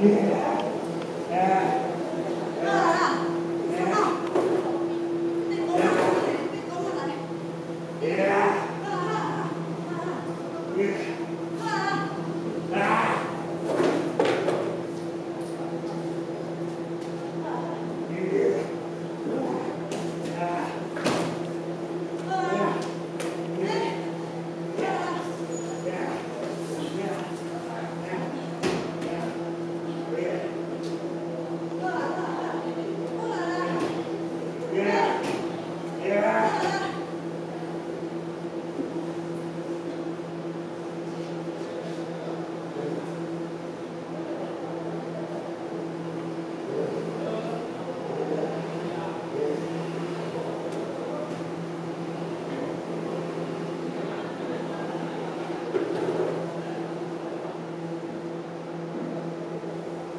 Yeah. Yeah.